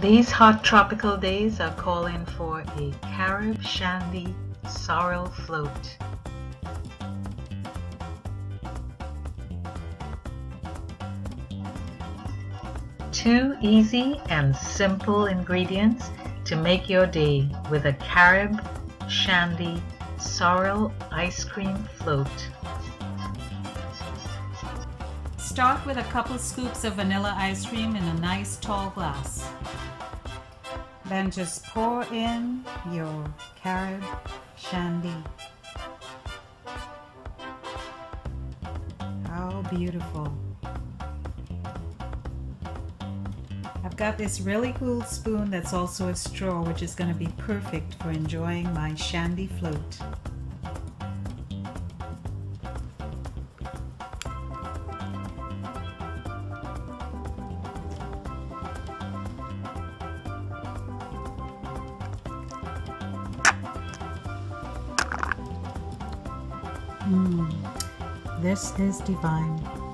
These hot tropical days are calling for a Carib Shandy sorrel float. Two easy and simple ingredients to make your day with a Carib Shandy sorrel ice cream float. Start with a couple scoops of vanilla ice cream in a nice tall glass. Then just pour in your Carib Shandy. How beautiful. I've got this really cool spoon that's also a straw which is going to be perfect for enjoying my shandy float. Mm, this is divine.